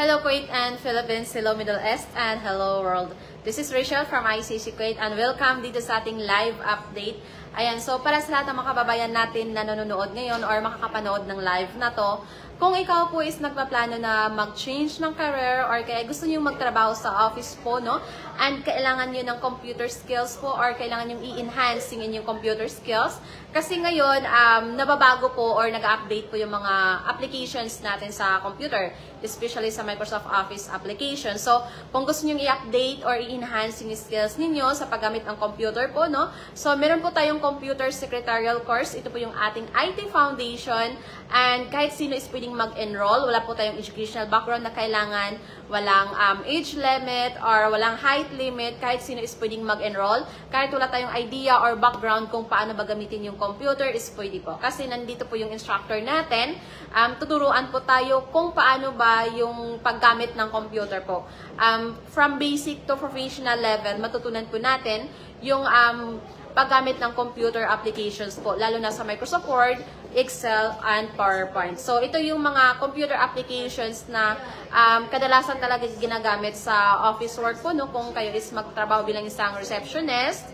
Hello Kuwait and Philippines, hello Middle East, and hello world. This is Rachel from ICC Kuwait and welcome dito sa ating live update. Ayan, so para sa lahat ng mga kababayan natin na nanonood ngayon or makakapanood ng live na to, kung ikaw po is nagpaplano na mag-change ng career or kaya gusto niyo magtrabaho sa office po, no? And kailangan niyo ng computer skills po or kailangan niyo i-enhance yung inyong computer skills. Kasi ngayon, um, nababago po or nag-update po yung mga applications natin sa computer, especially sa Microsoft Office application. So, kung gusto niyo i-update or i-enhance yung skills ninyo sa paggamit ng computer po, no? So, meron po tayong computer secretarial course. Ito po yung ating IT foundation. And kahit sino is pwedeng mag-enroll. Wala po tayong educational background na kailangan. Walang um, age limit or walang height limit. Kahit sino is pwedeng mag-enroll. Kahit wala tayong idea or background kung paano ba gamitin yung computer is pwede po. Kasi nandito po yung instructor natin. Um, tuturuan po tayo kung paano ba yung paggamit ng computer po. Um, from basic to professional level, matutunan po natin yung um, paggamit ng computer applications po, lalo na sa Microsoft Word, Excel, and PowerPoint. So, ito yung mga computer applications na um, kadalasan talaga ginagamit sa office work po, no? kung kayo is magtrabaho bilang isang receptionist,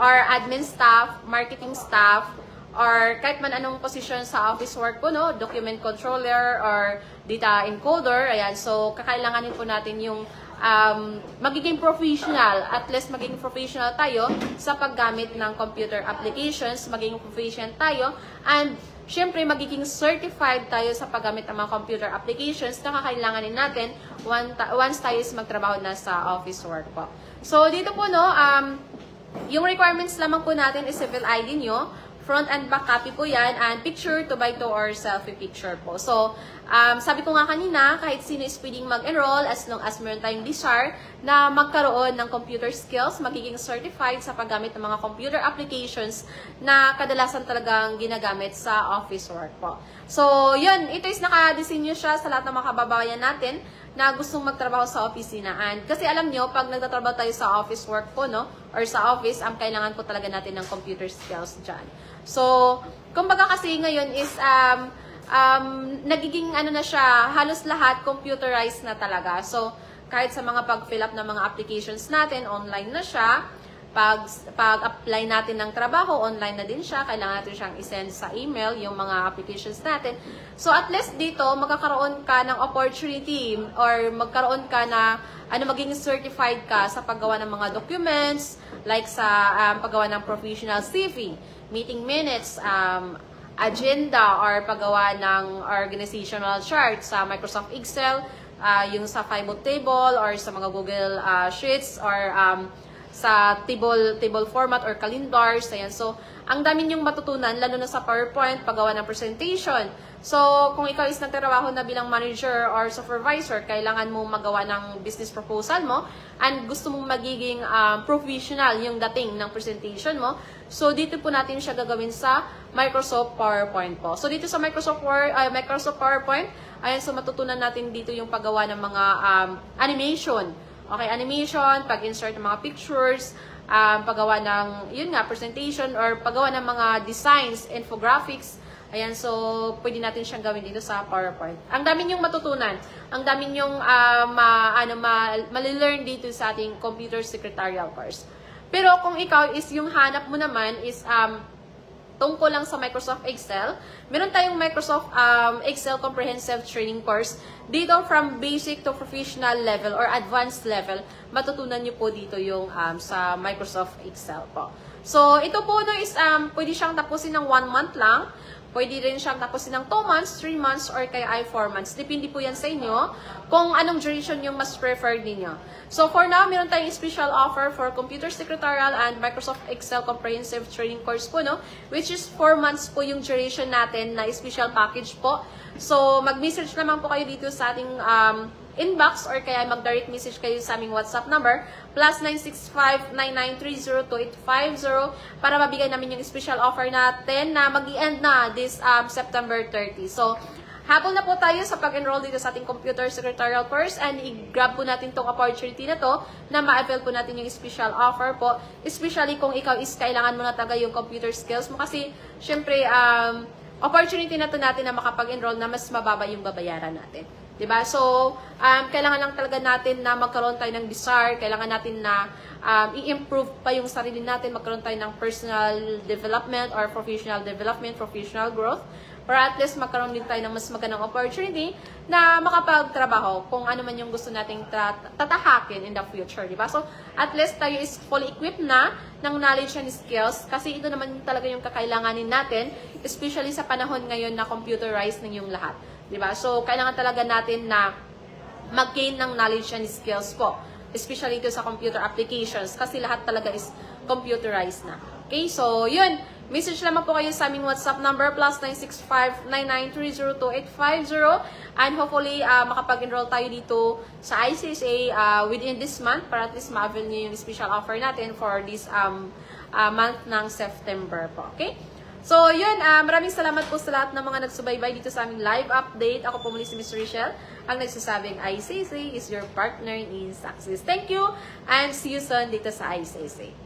or admin staff, marketing staff, or kahit man anong position sa office work po, no? document controller, or data encoder, ayan. So, kakailanganin po natin yung um, magiging professional, at least magiging professional tayo sa paggamit ng computer applications, magiging professional tayo, and syempre magiging certified tayo sa paggamit ng mga computer applications na kakailanganin natin once tayo is magtrabaho na sa office work po. So, dito po, no, um, yung requirements lamang po natin is civil ID nyo, front and back copy po yan, and picture to by to or selfie picture po. So, um, sabi ko nga kanina, kahit sino is pwedeng mag-enroll as long as meron tayong desire na magkaroon ng computer skills, magiging certified sa paggamit ng mga computer applications na kadalasan talagang ginagamit sa office work po. So, yun, ito is nakadesinyo siya sa lahat ng mga kababayan natin na gustong magtrabaho sa opisinaan. Kasi alam nyo, pag nagtatrabaho tayo sa office work po, no, or sa office, ang kailangan po talaga natin ng computer skills dyan. So, kumbaga kasi ngayon is, um, um, nagiging ano na siya, halos lahat computerized na talaga. So, kahit sa mga pag-fill up ng mga applications natin, online na siya. Pag, pag-apply natin ng trabaho, online na din siya. Kailangan natin siyang isend sa email yung mga applications natin. So, at least dito, magkakaroon ka ng opportunity or magkaroon ka na ano, maging certified ka sa paggawa ng mga documents, like sa um, paggawa ng professional CV meeting minutes, um, agenda, or paggawa ng organizational chart sa Microsoft Excel, uh, yung sa pivot table, or sa mga Google uh, Sheets, or um, sa table table format or calendars. Ayan. So, ang dami niyong matutunan, lalo na sa PowerPoint, paggawa ng presentation. So, kung ikaw is nagtatrabaho na bilang manager or supervisor, kailangan mo magawa ng business proposal mo and gusto mong magiging um, professional yung dating ng presentation mo. So, dito po natin siya gagawin sa Microsoft PowerPoint po. So, dito sa Microsoft Word, uh, Microsoft PowerPoint, ayan, so matutunan natin dito yung paggawa ng mga um, animation Okay, animation, pag-insert ng mga pictures, um, paggawa ng, yun nga, presentation, or paggawa ng mga designs, infographics. Ayan, so, pwede natin siyang gawin dito sa PowerPoint. Ang dami niyong matutunan. Ang dami niyong uh, ma, ano, ma, malilearn dito sa ating computer secretarial course. Pero kung ikaw is yung hanap mo naman is um, tungkol lang sa Microsoft Excel. Meron tayong Microsoft um, Excel Comprehensive Training Course. Dito from basic to professional level or advanced level, matutunan nyo po dito yung um, sa Microsoft Excel po. So, ito po no, is um, pwede siyang tapusin ng 1 month lang. Pwede rin siyang tapusin ng 2 months, 3 months, or kaya ay 4 months. Depende po yan sa inyo kung anong duration yung mas preferred ninyo. So for now, meron tayong special offer for Computer Secretarial and Microsoft Excel Comprehensive Training Course po, no? Which is 4 months po yung duration natin na special package po. So mag-message naman po kayo dito sa ating um, inbox or kaya mag-direct message kayo sa aming WhatsApp number plus 965-9930-2850 para mabigay namin yung special offer natin na mag end na this um, September 30. So, Habol na po tayo sa pag-enroll dito sa ating computer secretarial course and i-grab po natin tong opportunity na to na ma-avail po natin yung special offer po. Especially kung ikaw is kailangan mo na taga yung computer skills mo kasi syempre um, opportunity na to natin na makapag-enroll na mas mababa yung babayaran natin. Ba? So, um, kailangan lang talaga natin na magkaroon tayo ng desire, kailangan natin na um, i-improve pa yung sarili natin, magkaroon tayo ng personal development or professional development, professional growth, para at least magkaroon din tayo ng mas magandang opportunity na makapagtrabaho kung ano man yung gusto nating tat- tatahakin in the future, di ba? So, at least tayo is fully equipped na ng knowledge and skills kasi ito naman talaga yung kakailanganin natin, especially sa panahon ngayon na computerized na yung lahat, di ba? So, kailangan talaga natin na mag-gain ng knowledge and skills po. Especially ito sa computer applications kasi lahat talaga is computerized na. Okay, so yun. Message lamang po kayo sa aming WhatsApp number plus 965-99302-850 and hopefully uh, makapag-enroll tayo dito sa ICSA uh, within this month para at least ma-avail nyo yung special offer natin for this um, uh, month ng September po. Okay? So, yun, uh, maraming salamat po sa lahat ng mga nagsubaybay dito sa aming live update. Ako po muli si Ms. Rachel, ang nagsasabing ICC is your partner in success. Thank you and see you soon dito sa ICC.